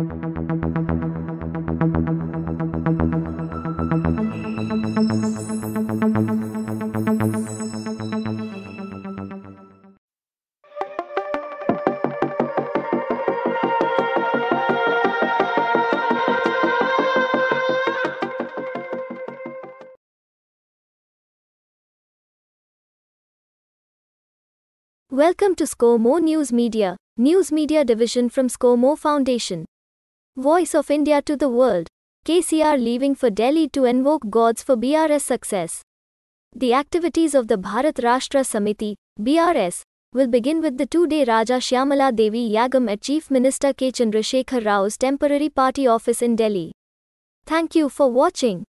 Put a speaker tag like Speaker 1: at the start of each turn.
Speaker 1: Welcome to Score More News Media, news media division from Score More Foundation. Voice of India to the world. KCR leaving for Delhi to invoke gods for BRS success. The activities of the Bharat Rashtra Samiti, BRS, will begin with the two-day Raja Shyamala Devi Yagam at Chief Minister K. Chandrasekhar Rao's temporary party office in Delhi. Thank you for watching.